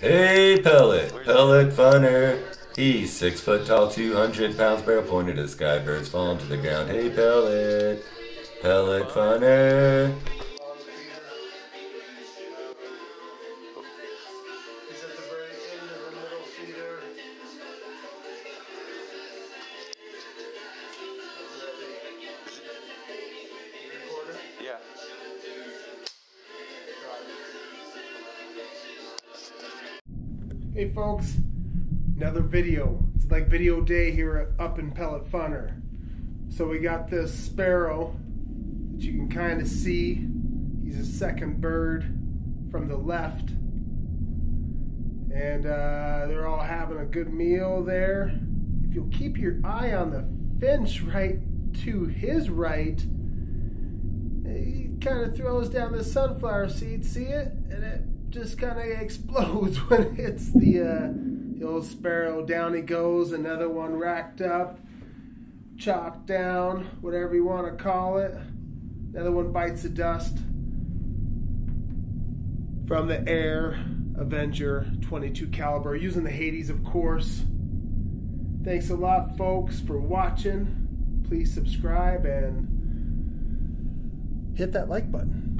Hey, Pellet, Pellet Funner. He's six foot tall, 200 pounds, barrel pointed at sky, birds falling to the ground. Hey, Pellet, Pellet Funner. Hey folks, another video. It's like video day here up in Pellet Funner. So we got this sparrow that you can kind of see. He's a second bird from the left. And uh, they're all having a good meal there. If you'll keep your eye on the finch right to his right, kind of throws down the sunflower seed, see it? And it just kind of explodes when it hits the, uh, the old sparrow. Down he goes, another one racked up, chalked down, whatever you want to call it. Another one bites the dust from the Air Avenger 22 caliber, using the Hades, of course. Thanks a lot, folks, for watching. Please subscribe and hit that like button.